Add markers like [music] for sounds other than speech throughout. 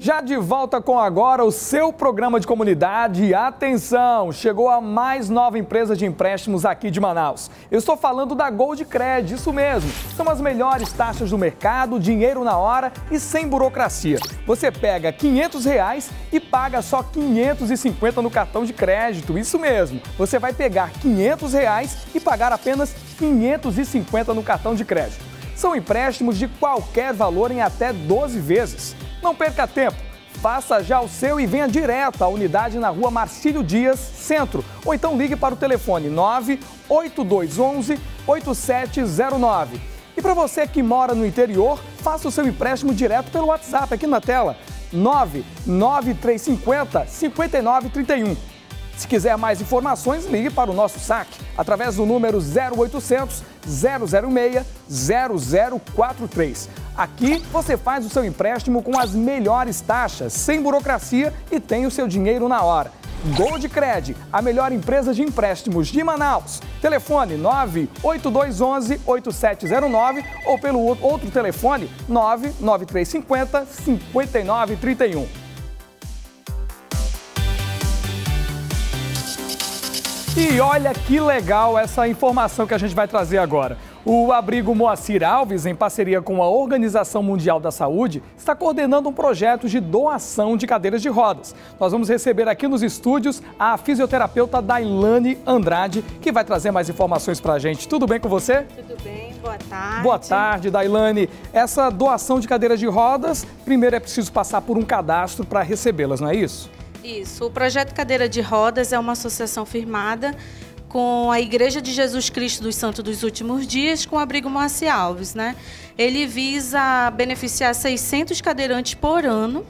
Já de volta com agora o seu programa de comunidade. Atenção, chegou a mais nova empresa de empréstimos aqui de Manaus. Eu estou falando da Gold Cred, isso mesmo. São as melhores taxas do mercado, dinheiro na hora e sem burocracia. Você pega 500 reais e paga só 550 no cartão de crédito, isso mesmo. Você vai pegar 500 reais e pagar apenas 550 no cartão de crédito. São empréstimos de qualquer valor em até 12 vezes. Não perca tempo. Faça já o seu e venha direto à unidade na rua Marcílio Dias, Centro. Ou então ligue para o telefone 98211 8709. E para você que mora no interior, faça o seu empréstimo direto pelo WhatsApp aqui na tela. 99350 5931. Se quiser mais informações, ligue para o nosso saque através do número 0800 006 0043. Aqui você faz o seu empréstimo com as melhores taxas, sem burocracia e tem o seu dinheiro na hora. Gold Cred, a melhor empresa de empréstimos de Manaus. Telefone 98211 8709 ou pelo outro telefone 99350 5931. E olha que legal essa informação que a gente vai trazer agora. O abrigo Moacir Alves, em parceria com a Organização Mundial da Saúde, está coordenando um projeto de doação de cadeiras de rodas. Nós vamos receber aqui nos estúdios a fisioterapeuta Dailane Andrade, que vai trazer mais informações para a gente. Tudo bem com você? Tudo bem, boa tarde. Boa tarde, Dailane. Essa doação de cadeiras de rodas, primeiro é preciso passar por um cadastro para recebê-las, não é isso? Isso. O projeto Cadeira de Rodas é uma associação firmada com a Igreja de Jesus Cristo dos Santos dos Últimos Dias, com o Abrigo Moacir Alves, né? Ele visa beneficiar 600 cadeirantes por ano,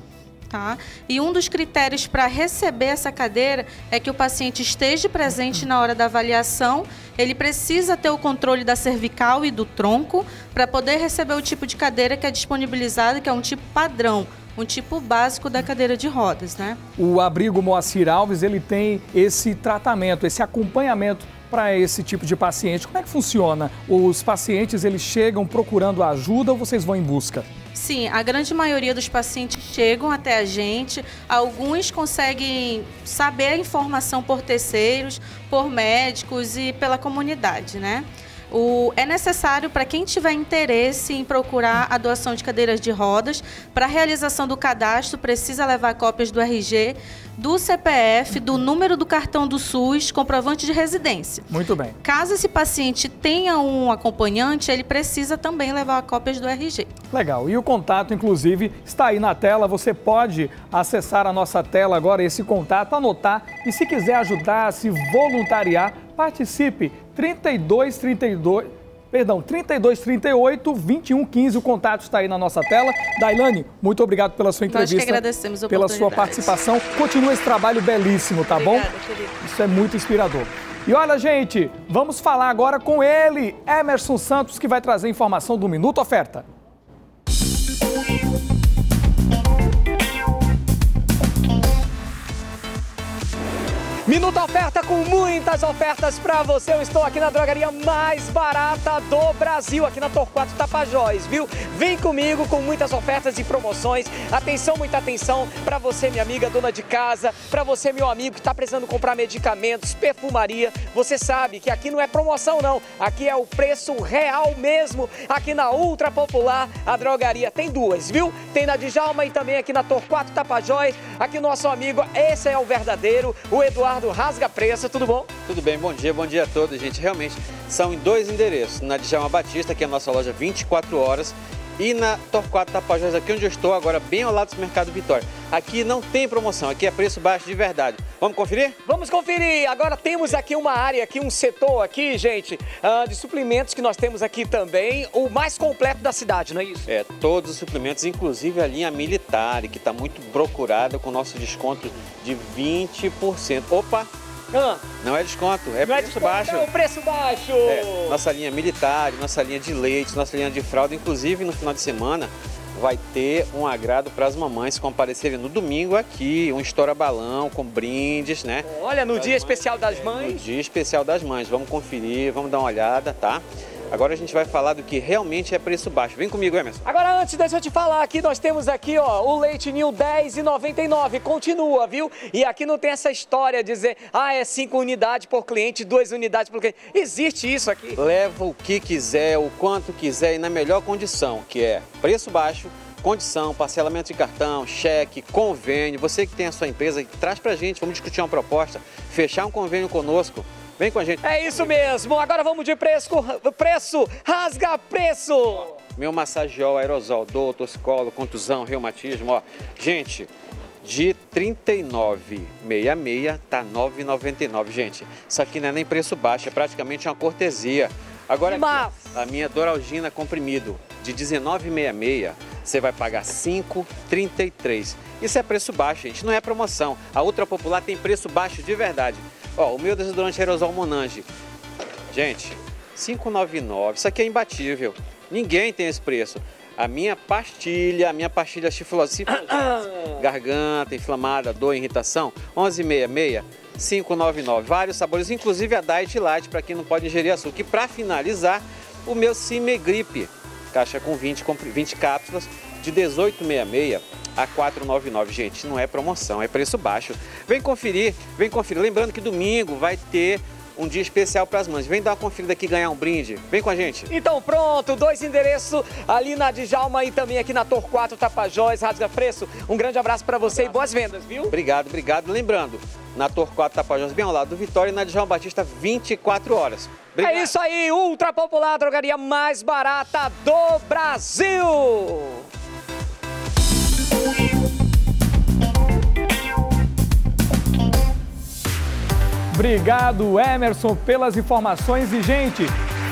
tá? E um dos critérios para receber essa cadeira é que o paciente esteja presente na hora da avaliação. Ele precisa ter o controle da cervical e do tronco para poder receber o tipo de cadeira que é disponibilizado, que é um tipo padrão, um tipo básico da cadeira de rodas, né? O abrigo Moacir Alves, ele tem esse tratamento, esse acompanhamento para esse tipo de paciente. Como é que funciona? Os pacientes, eles chegam procurando ajuda ou vocês vão em busca? Sim, a grande maioria dos pacientes chegam até a gente. Alguns conseguem saber a informação por terceiros, por médicos e pela comunidade, né? O, é necessário para quem tiver interesse em procurar a doação de cadeiras de rodas, para a realização do cadastro, precisa levar cópias do RG, do CPF, do número do cartão do SUS, comprovante de residência. Muito bem. Caso esse paciente tenha um acompanhante, ele precisa também levar cópias do RG. Legal. E o contato, inclusive, está aí na tela. Você pode acessar a nossa tela agora, esse contato, anotar e se quiser ajudar, se voluntariar, participe 32 32 Perdão, 32 38 21 15. O contato está aí na nossa tela. Dailane, muito obrigado pela sua entrevista. Nós que agradecemos a Pela sua participação. Continua esse trabalho belíssimo, tá Obrigada, bom? Querido. Isso é muito inspirador. E olha, gente, vamos falar agora com ele, Emerson Santos, que vai trazer informação do Minuto Oferta. Minuto Oferta com muitas ofertas para você. Eu estou aqui na drogaria mais barata do Brasil, aqui na Torquato Tapajós, viu? Vem comigo com muitas ofertas e promoções. Atenção, muita atenção para você, minha amiga dona de casa, para você, meu amigo que está precisando comprar medicamentos, perfumaria. Você sabe que aqui não é promoção não, aqui é o preço real mesmo. Aqui na Ultra Popular, a drogaria tem duas, viu? Tem na Djalma e também aqui na Torquato Tapajós. Aqui nosso amigo, esse é o verdadeiro, o Eduardo Rasga Pressa, tudo bom? Tudo bem, bom dia, bom dia a todos, gente. Realmente são em dois endereços, na Djalma Batista, que é a nossa loja 24 horas, e na Torquato Tapajós, aqui onde eu estou agora, bem ao lado do Mercado Vitória. Aqui não tem promoção, aqui é preço baixo de verdade. Vamos conferir? Vamos conferir! Agora temos aqui uma área, aqui um setor aqui, gente, ah, de suplementos que nós temos aqui também, o mais completo da cidade, não é isso? É, todos os suplementos, inclusive a linha militar, que está muito procurada com nosso desconto de 20%. Opa! Ah, Não é desconto, é não é preço desconto, baixo. É o preço baixo! É, nossa linha militar, nossa linha de leite, nossa linha de fralda, inclusive no final de semana vai ter um agrado para as mamães comparecerem no domingo aqui, um estoura balão com brindes, né? Olha, no dia mães, especial das é, mães. No dia especial das mães, vamos conferir, vamos dar uma olhada, tá? Agora a gente vai falar do que realmente é preço baixo. Vem comigo, Emerson. Agora antes, deixa eu te falar aqui, nós temos aqui, ó, o leite Ninho 10,99, continua, viu? E aqui não tem essa história de dizer, ah, é 5 unidades por cliente, 2 unidades por cliente. Existe isso aqui. Leva o que quiser, o quanto quiser e na melhor condição, que é preço baixo, condição, parcelamento de cartão, cheque, convênio. Você que tem a sua empresa, traz pra gente, vamos discutir uma proposta, fechar um convênio conosco. Vem com a gente. É isso mesmo. Agora vamos de preço, preço, rasga preço. Meu massageol, aerosol, dor, toscolo, contusão, reumatismo, ó. Gente, de 39,66 tá 9,99, gente. Isso aqui não é nem preço baixo, é praticamente uma cortesia. Agora aqui, a minha Doralgina comprimido de 19,66, você vai pagar 5,33. Isso é preço baixo, gente, não é promoção. A Ultra Popular tem preço baixo de verdade. Ó, o meu desodorante aerosol Monange. Gente, 5,99. Isso aqui é imbatível. Ninguém tem esse preço. A minha pastilha, a minha pastilha chiflosa, [coughs] garganta inflamada, dor, irritação, 11,66, 5,99. Vários sabores, inclusive a Diet Light para quem não pode ingerir açúcar. E para finalizar, o meu Cimegripe, caixa com 20, 20 cápsulas de 18,66 a 4,99. Gente, não é promoção, é preço baixo. Vem conferir, vem conferir. Lembrando que domingo vai ter um dia especial para as mães. Vem dar uma conferida aqui ganhar um brinde. Vem com a gente. Então pronto, dois endereços ali na Djalma e também aqui na Tor 4 Tapajós, Rasga Preço. Um grande abraço para você e boas vendas, viu? Obrigado, obrigado. Lembrando, na Tor 4 Tapajós, bem ao lado do Vitória e na Djalma Batista, 24 horas. Obrigado. É isso aí, ultra popular, drogaria mais barata do Brasil. Obrigado, Emerson, pelas informações. E, gente,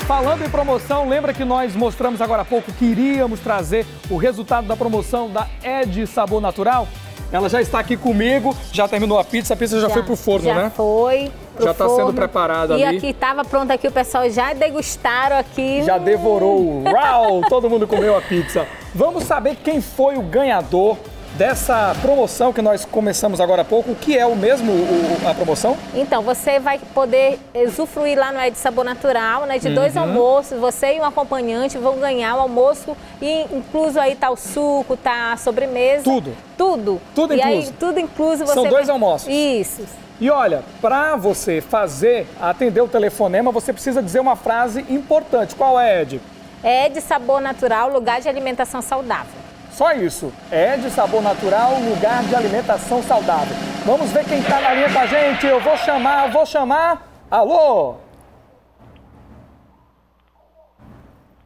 falando em promoção, lembra que nós mostramos agora há pouco que iríamos trazer o resultado da promoção da Ed Sabor Natural? Ela já está aqui comigo, já terminou a pizza, a pizza já, já foi pro forno, já né? Já foi. Já está sendo preparada e ali. E aqui estava pronta aqui, o pessoal já degustaram aqui. Já devorou. Uau! Todo mundo comeu a pizza. Vamos saber quem foi o ganhador dessa promoção que nós começamos agora há pouco, o que é o mesmo o, a promoção? Então, você vai poder usufruir lá no Ed Sabor Natural, né, de uhum. dois almoços, você e um acompanhante vão ganhar o almoço e incluso aí tá o suco, tá a sobremesa. Tudo. Tudo. Tudo e incluso. Aí, tudo incluso. Você São dois vai... almoços. Isso. E olha, para você fazer, atender o telefonema, você precisa dizer uma frase importante. Qual é, Ed? Ed Sabor Natural, lugar de alimentação saudável. Só isso. É de sabor natural, lugar de alimentação saudável. Vamos ver quem está na linha com a gente. Eu vou chamar, vou chamar. Alô?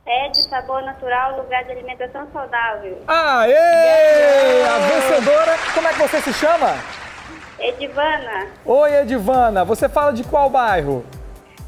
É de sabor natural, lugar de alimentação saudável. Aê! A vencedora, como é que você se chama? Edivana. Oi, Edivana. Você fala de qual bairro?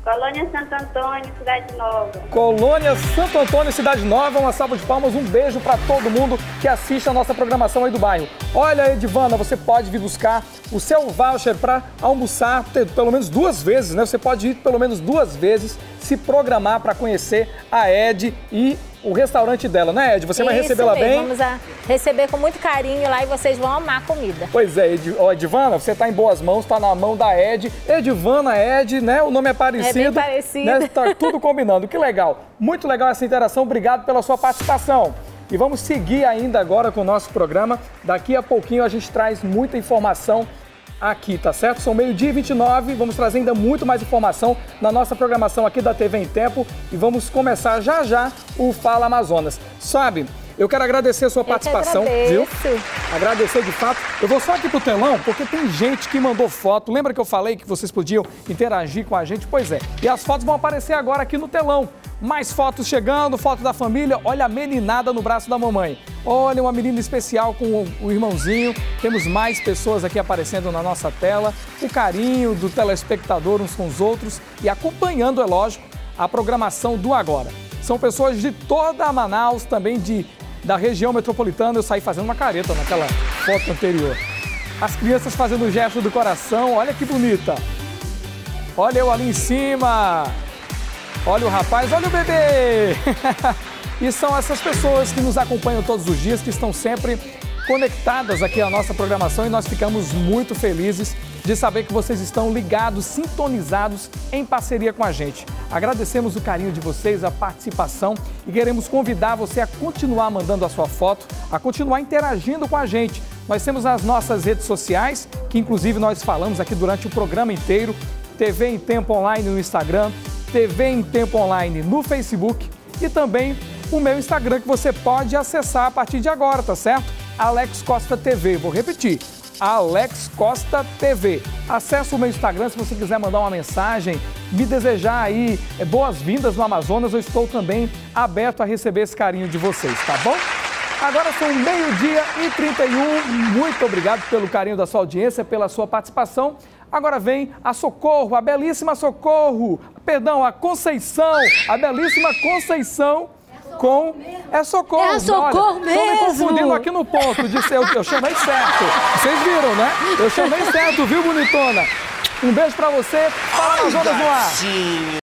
Colônia Santo Antônio, Cidade Nova. Colônia Santo Antônio, Cidade Nova. Uma salva de palmas, um beijo para todo mundo que assiste a nossa programação aí do bairro. Olha, Edivana, você pode vir buscar o seu voucher para almoçar pelo menos duas vezes, né? Você pode ir pelo menos duas vezes, se programar para conhecer a Ed e o restaurante dela, né, Ed? Você Isso vai recebê-la bem? Vamos a receber com muito carinho lá e vocês vão amar a comida. Pois é, Ed, oh, Edivana, você está em boas mãos, está na mão da Ed. Edivana, Ed, né? O nome é parecido. É bem parecido. Né? Tá tudo combinando. Que legal. Muito legal essa interação. Obrigado pela sua participação. E vamos seguir ainda agora com o nosso programa. Daqui a pouquinho a gente traz muita informação aqui, tá certo? São meio-dia e 29, vamos trazer ainda muito mais informação na nossa programação aqui da TV em Tempo e vamos começar já já o Fala Amazonas. Sabe, eu quero agradecer a sua participação, viu? Agradecer de fato. Eu vou só aqui pro telão, porque tem gente que mandou foto. Lembra que eu falei que vocês podiam interagir com a gente? Pois é. E as fotos vão aparecer agora aqui no telão. Mais fotos chegando, foto da família. Olha a meninada no braço da mamãe. Olha uma menina especial com o irmãozinho. Temos mais pessoas aqui aparecendo na nossa tela. O carinho do telespectador uns com os outros e acompanhando, é lógico, a programação do Agora. São pessoas de toda a Manaus, também de da região metropolitana, eu saí fazendo uma careta naquela foto anterior. As crianças fazendo o gesto do coração, olha que bonita. Olha eu ali em cima. Olha o rapaz, olha o bebê. [laughs] e são essas pessoas que nos acompanham todos os dias, que estão sempre conectadas aqui à nossa programação e nós ficamos muito felizes de saber que vocês estão ligados, sintonizados em parceria com a gente. Agradecemos o carinho de vocês, a participação e queremos convidar você a continuar mandando a sua foto, a continuar interagindo com a gente. Nós temos as nossas redes sociais, que inclusive nós falamos aqui durante o programa inteiro, TV em Tempo Online no Instagram, TV em Tempo Online no Facebook e também o meu Instagram que você pode acessar a partir de agora, tá certo? Alex Costa TV. Vou repetir. Alex Costa TV. Acesse o meu Instagram se você quiser mandar uma mensagem, me desejar aí é, boas-vindas no Amazonas. Eu estou também aberto a receber esse carinho de vocês, tá bom? Agora são meio-dia e 31. Muito obrigado pelo carinho da sua audiência, pela sua participação. Agora vem a Socorro, a belíssima Socorro, perdão, a Conceição, a belíssima Conceição com. É socorro. É socorro Olha, mesmo. Tô me confundindo aqui no ponto de ser. Eu, eu chamei certo. Vocês viram, né? Eu chamei certo, viu, bonitona? Um beijo pra você. Fala nas ondas no ar.